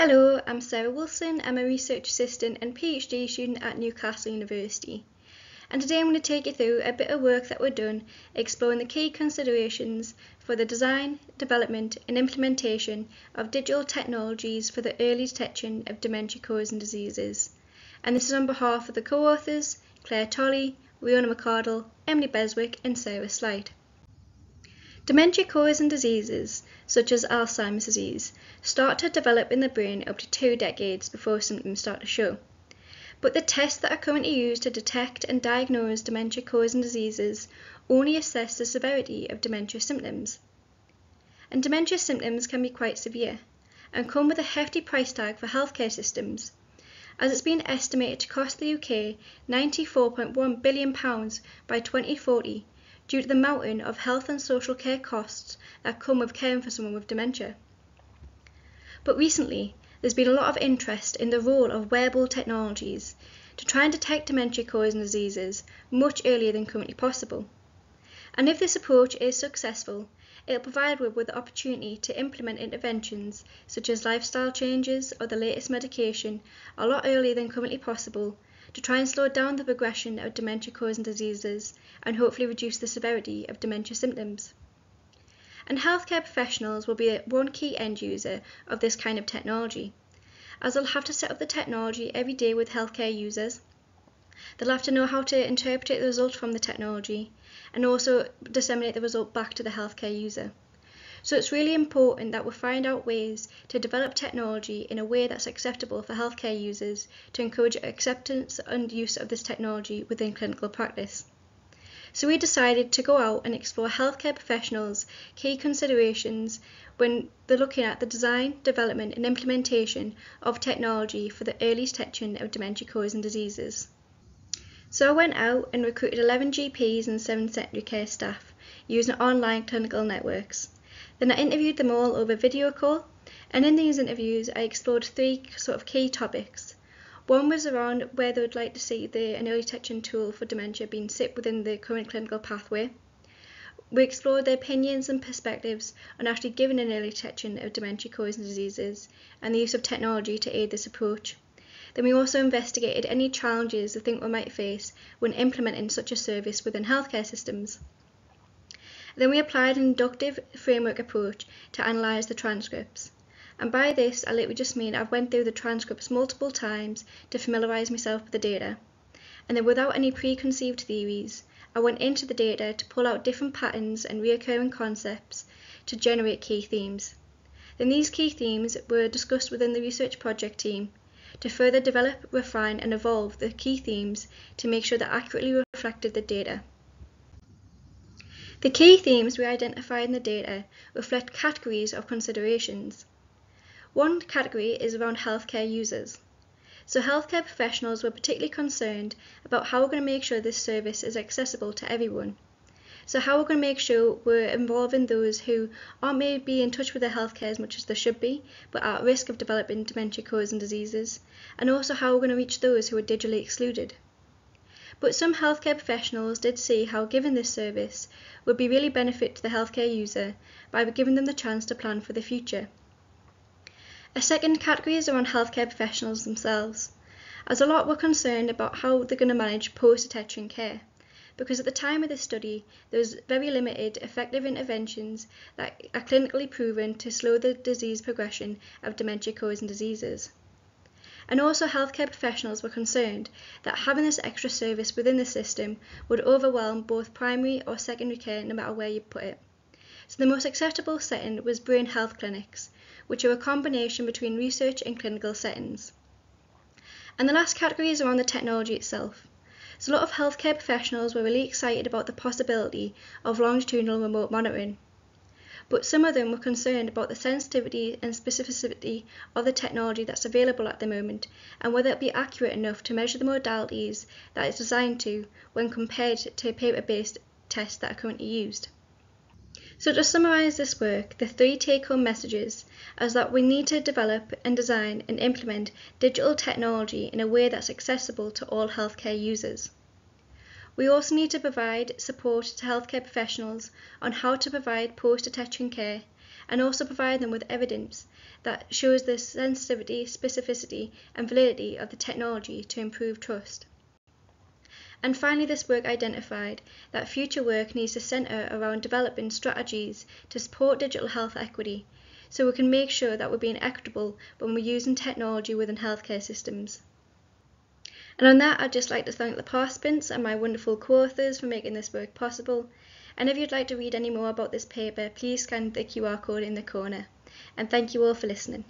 Hello, I'm Sarah Wilson. I'm a research assistant and PhD student at Newcastle University. And today I'm going to take you through a bit of work that we've done exploring the key considerations for the design, development and implementation of digital technologies for the early detection of dementia-causing diseases. And this is on behalf of the co-authors, Claire Tolley, Riona McArdle, Emily Beswick and Sarah Slight. Dementia-causing diseases, such as Alzheimer's disease, start to develop in the brain up to two decades before symptoms start to show. But the tests that are currently used to detect and diagnose dementia-causing diseases only assess the severity of dementia symptoms. And dementia symptoms can be quite severe and come with a hefty price tag for healthcare systems, as it's been estimated to cost the UK £94.1 billion by 2040 due to the mountain of health and social care costs that come with caring for someone with dementia. But recently, there's been a lot of interest in the role of wearable technologies to try and detect dementia causing diseases much earlier than currently possible. And if this approach is successful, it'll provide us with the opportunity to implement interventions such as lifestyle changes or the latest medication a lot earlier than currently possible to try and slow down the progression of dementia-causing diseases and hopefully reduce the severity of dementia symptoms. And healthcare professionals will be one key end user of this kind of technology, as they'll have to set up the technology every day with healthcare users. They'll have to know how to interpret the result from the technology and also disseminate the result back to the healthcare user. So it's really important that we find out ways to develop technology in a way that's acceptable for healthcare users to encourage acceptance and use of this technology within clinical practice. So we decided to go out and explore healthcare professionals' key considerations when they're looking at the design, development and implementation of technology for the early detection of dementia-causing diseases. So I went out and recruited 11 GPs and 7 secondary care staff using online clinical networks. Then I interviewed them all over video call, and in these interviews I explored three sort of key topics. One was around where they would like to see the an early detection tool for dementia being sit within the current clinical pathway. We explored their opinions and perspectives on actually giving an early detection of dementia-causing diseases and the use of technology to aid this approach. Then we also investigated any challenges they think we might face when implementing such a service within healthcare systems. Then we applied an inductive framework approach to analyse the transcripts. And by this, I literally just mean I've went through the transcripts multiple times to familiarise myself with the data. And then without any preconceived theories, I went into the data to pull out different patterns and recurring concepts to generate key themes. Then these key themes were discussed within the research project team to further develop, refine and evolve the key themes to make sure they accurately reflected the data. The key themes we identified in the data reflect categories of considerations. One category is around healthcare users. So healthcare professionals were particularly concerned about how we're going to make sure this service is accessible to everyone. So how we're going to make sure we're involving those who aren't maybe in touch with their healthcare as much as they should be, but are at risk of developing dementia-causing diseases, and also how we're going to reach those who are digitally excluded. But some healthcare professionals did see how giving this service would be really benefit to the healthcare user by giving them the chance to plan for the future. A second category is around healthcare professionals themselves, as a lot were concerned about how they're going to manage post-detection care, because at the time of this study there was very limited effective interventions that are clinically proven to slow the disease progression of dementia-causing diseases. And also healthcare professionals were concerned that having this extra service within the system would overwhelm both primary or secondary care no matter where you put it. So the most acceptable setting was brain health clinics, which are a combination between research and clinical settings. And the last category is around the technology itself. So a lot of healthcare professionals were really excited about the possibility of longitudinal remote monitoring but some of them were concerned about the sensitivity and specificity of the technology that's available at the moment and whether it be accurate enough to measure the modalities that it's designed to when compared to paper-based tests that are currently used. So to summarise this work, the three take-home messages is that we need to develop and design and implement digital technology in a way that's accessible to all healthcare users. We also need to provide support to healthcare professionals on how to provide post-detection care and also provide them with evidence that shows the sensitivity, specificity, and validity of the technology to improve trust. And finally, this work identified that future work needs to centre around developing strategies to support digital health equity so we can make sure that we're being equitable when we're using technology within healthcare systems. And on that, I'd just like to thank the participants and my wonderful co-authors for making this work possible. And if you'd like to read any more about this paper, please scan the QR code in the corner. And thank you all for listening.